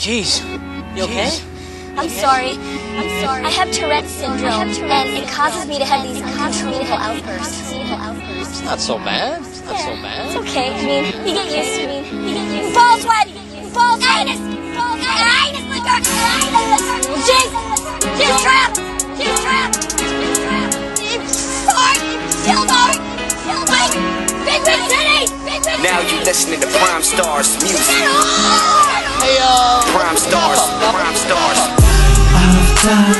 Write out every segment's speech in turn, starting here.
Jeez. You okay? I'm sorry. I'm sorry. I have Tourette's syndrome, and it causes me to have these uncontrollable outbursts. It's not so bad. It's not so bad. It's bad. okay. I mean, you get used to it. You get used to it. Fall sweat. Fall anus. Fall anus liquor. Anus liquor. Jeez. She's trapped. She's trapped. She's trapped. Fart. Dildo. Wait. Big Big City. Big Big Now you listening to Prime Stars music. Hey, uh. Prime Stars, Prime Stars. off top.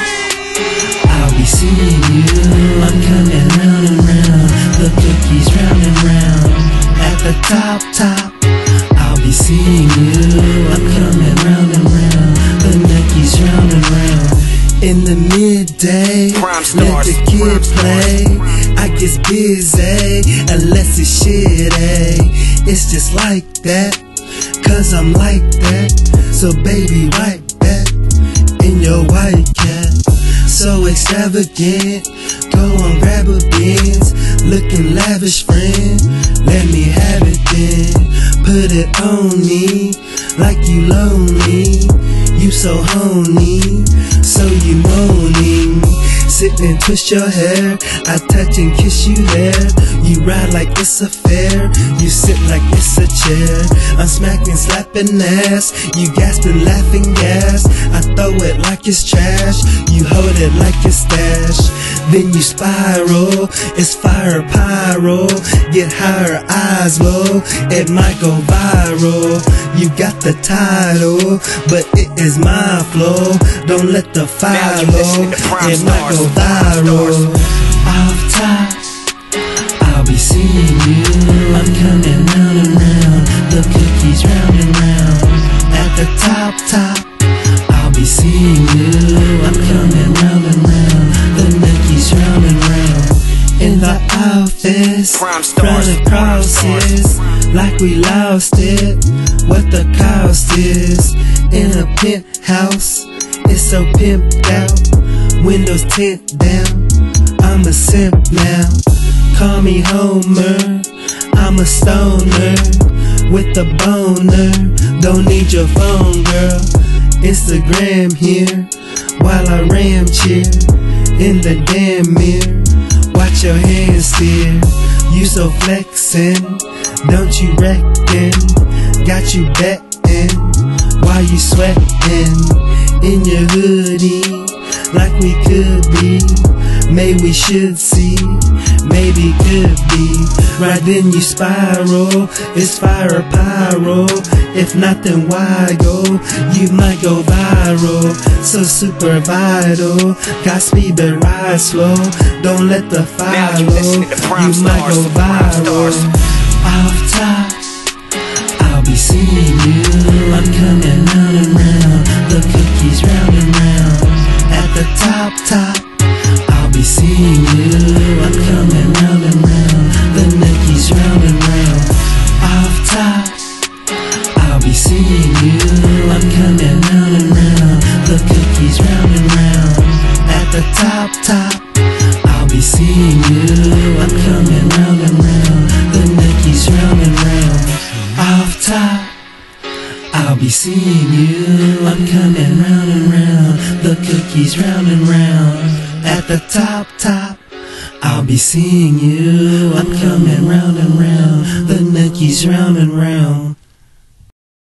I'll be seeing you. I'm coming round and round. The cookies round and round. At the top, top. I'll be seeing you. I'm coming round and round. The neckies round and round. In the midday, Prime let stars, the kid play. I get busy unless it's shit, eh? It's just like that. Cause I'm like that. So baby, wipe your white cat. So extravagant. Go on, grab a Benz. Looking lavish, friend. You lonely. You so honey, so you moaning. Sit and twist your hair. I touch and kiss you there. You ride like it's a fair. You sit like it's a chair. I'm smacking, slapping ass. You gasping, laughing gas. I throw it like it's trash. You hold it like it's stash. Then you spiral. It's fire pyro. Get higher eyes low. It might go viral. You got the title, but it is my flow. Don't let the fire low. It might go viral. Off top, I'll be seeing you. I'm coming round and round. The cookies round and round. At the top, top, I'll be seeing you. I'm coming round and round. The neckies round and round. In the office, running prime crosses like we lost it. What the cost is in a penthouse? It's so pimped out. Windows tint down. I'm a simp now. Call me Homer. I'm a stoner with a boner. Don't need your phone, girl. Instagram here while I ram cheer in the damn mirror. Watch your hands steer. You so flexin', don't you reckon? Got you betting while you sweatin' in your hoodie like we could be. Maybe we should see, maybe could be. Right then you spiral, it's fire pyro. If not, then why go? You might go viral, so super vital. Got speed but ride slow. Don't let the Now fire you low. listening to Prime You might go viral. Stars. Off top. I'll be seeing you. I'm coming round and round. The cookies round and round. At the top, top. I'll be seeing you. I'm coming round and round. The neckies round and round. Off top. I'll be seeing you. I'm coming round and round. The cookies round and round. At the top, top. I'll be seeing you. I'm coming round and round. The neckies round and round.